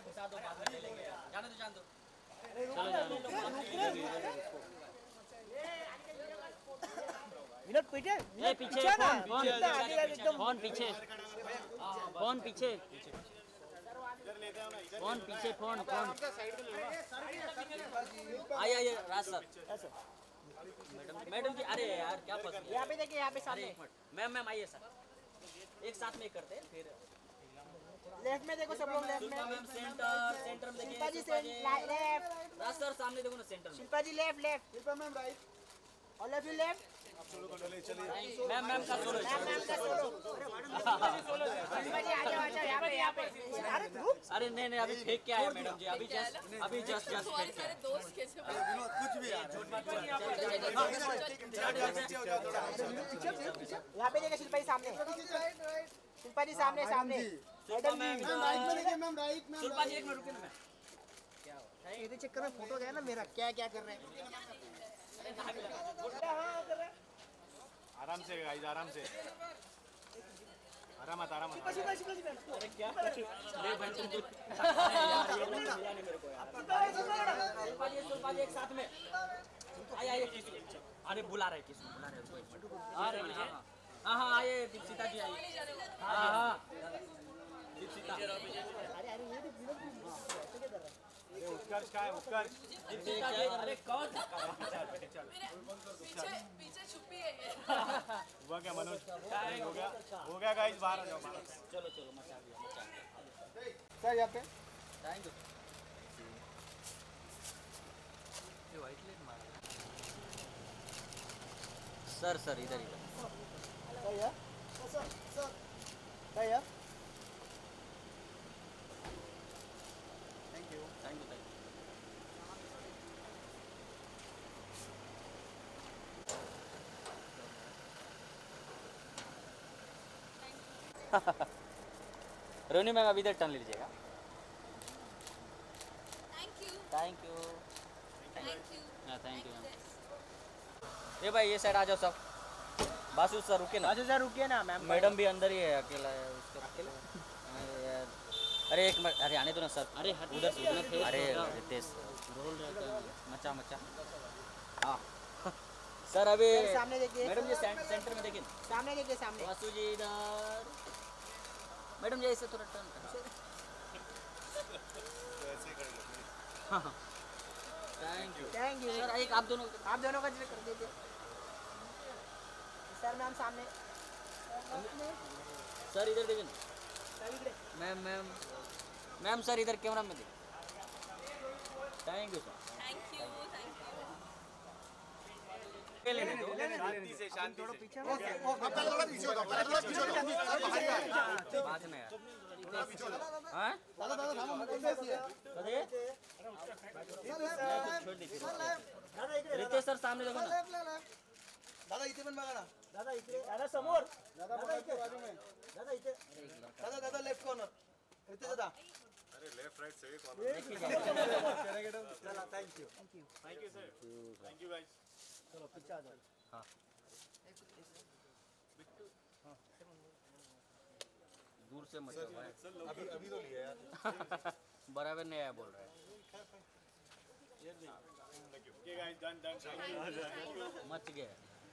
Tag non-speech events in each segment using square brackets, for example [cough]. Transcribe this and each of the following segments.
में घुसा दो बाद में लेंगे जाने दो जान दो विनोद पीछे ए पीछे फ़ोन पीछे फ़ोन पीछे फ़ोन पीछे फ़ोन फ़ोन आइए आइए Raj sir madam madam ji अरे यार क्या गया यहाँ पे देखिए यहाँ पे सामने मैम मैम आइए सर एक साथ में करते हैं फिर लेफ़्ट में देखो सब लोग लेफ़्ट में मैम सेंटर सेंटर में देखिए शिल्पा जी लेफ़्ट राज सर सामने देखो ना सेंटर में Shilpa ji left left Shilpa ma'am right all of you left ma'am ma'am का सोलो मैम मैम का सोलो शिल्पा जी आ जाओ आ जाओ यहाँ पे यहाँ पे अरे रुक अरे नहीं नहीं अभी फेंक के आया मैडम जी अभी जस्ट अभी जस्ट जस्ट फेंक के आया दोस्त कैसे यहाँ पे देखिए शिल्पा जी सामने शिल्पा जी सामने सामने। शिल्पा मैम मैम शिल्पा जी एक मिनट रुकिए ना मैम इधर चेक करना फ़ोटो गया ना मेरा। क्या क्या कर रहे हैं? आराम से गाइस आराम से। शिल्पा शिल्पा अरे क्या ले बंटी जी यार ये नहीं मेरे को यार शिल्पा जी। शिल्पा जी एक साथ में आइए आइए किसी अरे बुला रहे किसी बुला रहे आ रहे हैं। हाँ हाँ हाँ आइए जी आइए हाँ हाँ दीपशिता उत्कर्ष का है अरे कौन है ये मनोज हो गया हो गया बाहर आ जाओ चलो चलो मचा दिया सर यहाँ पे यू सर सर इधर इधर सही सही thank you thank you Roni ma'am अभी इधर टर्न ले लीजिएगा। Thank you thank you thank you हाँ थैंक यू मैम ये भाई ये साइड आ जाओ सब। बासु सर रुके ना। बाजू सर रुकिए ना मैम। मैडम भी अंदर ही है अकेला है उसका अकेला अरे यार अरे एक मिनट अरे आने दो ना सर। अरे उधर से उधर अरे रितेश। रोल मचा मचा। हाँ। [laughs] सर अभी सामने देखिए। मैडम जी सेंटर में देखिए। सामने देखिए सामने। वासु जी इधर। मैडम जी ऐसे थोड़ा टर्न कर। Thank you thank you sir एक आप दोनों आप दोनों का ज़िक्र कर दीजिए। सर मैम सामने। सर इधर इधर। मैम मैम मैम सर इधर कैमरा में देखिए। Thank you sir thank you thank you लेने दो। शांति से शांति से। पीछे बात नहीं यार। हाँ कदे छोड़ दीजिए रितेश सर सामने देखो ना। दादा इथे पण बघा ना. दादा इकडे दादा समोर. दादा इथे. दादा इथे. दादा दादा लेफ़्ट कॉर्नर इथे दादा. चला thank you thank you sir thank you guys दूर से मत जाओ अभी अभी तो लिया यार. [laughs] बराबर नहीं आया बोल रहा है। ओके गाइस डन डन मच गया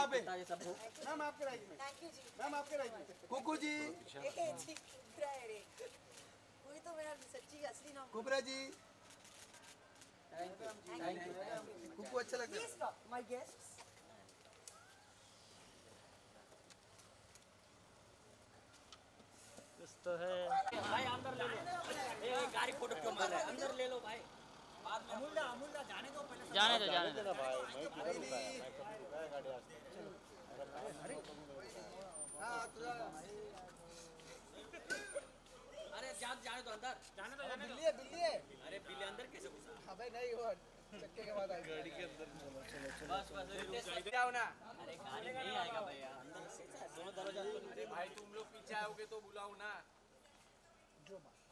यहाँ पे मैम आपके राइट में। थैंक मैम आपके राइट में। कुकू जी। है तो मेरा सच्ची असली नाम कुकरा जी थैंक यू कुकू अच्छा लगता है। माय गेस्ट्स तो है। भाई अंदर ले लो। ए, ए, गाड़ी फ़ोटो क्यों मार रहा है? अंदर ले लो भाई। बाद में अमूल्य अमूल्य जाने दो पहले जाने दो जाने दो। हाँ तुझा अरे जा जाने दो अंदर। जाने दो बिल्ली है बिल्ली है। अरे बिल्ली अंदर कैसे जाओ ना। अरे गाड़ी नहीं आएगा भैया अंदर दोनों दरवाज़ा अरे भाई तुम लोग पीछे आओगे तो बुलाओ ना।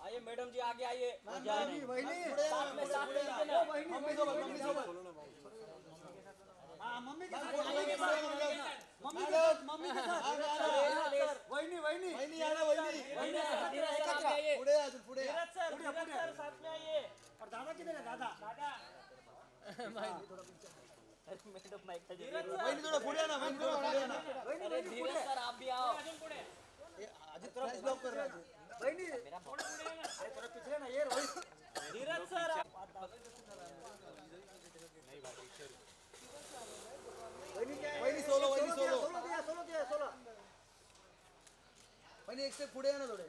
आइए मैडम जी आगे आइए। साथ में साथ में मम्मी सोबत मम्मी सोबत हाँ मम्मी के साथ मम्मी के साथ मम्मी के साथ वहिनी वहिनी वहिनी आना वहिनी धीरज सर आगे आइए पुढे अजून पुढे या. सर धीरज सर साथ में आइए और दादा किधर है दादा दादा मैडम माइक वहिनी थोडं पुढे या ना वहिनी थोडं पुढे ना। अरे धीरज सर आप भी आओ। अजित फ्लॅश ब्लॉक कर रहा है। वहिनी अरे थोड़ा पिछले ना ये रोहित। धीरज सर वहिनी सोलो वहिनी सोलो सोलो दिया सोलो दिया सोलो। वहिनी एक स्टेप पुढे ना थोडे।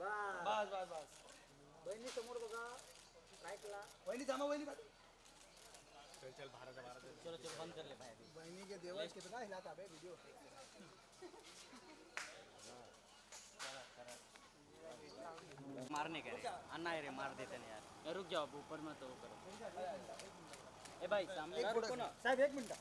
बस। बस बस बस। वहिनी समोर बघा राईटला वहिनी थांबा वहिनी चलो चलो बंद कर ले भाई अभी। वहिनी के देवर कितना हिलाता है वीडियो मारने का अन्ना रे मार देते हैं यार। ए, रुक जाओ ऊपर मत वो करो। ए भाई सामने एक रुको ना। साहेब एक मिनिट।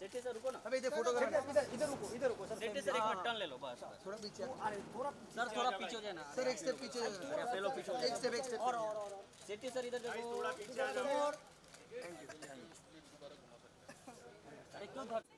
सेठी सर रुको ना। अबे इधर फ़ोटो करा इधर इधर रुको इधर रुको। सर सेठी सर एक मिनट टर्न ले लो बस थोड़ा पीछे अरे थोड़ा सर थोड़ा पीछे हो जाए ना। सर एक स्टेप पीछे हो अरे पहले पीछे हो एक स्टेप एक स्टेप और और सेठी सर इधर देखो। और यू क्यों धर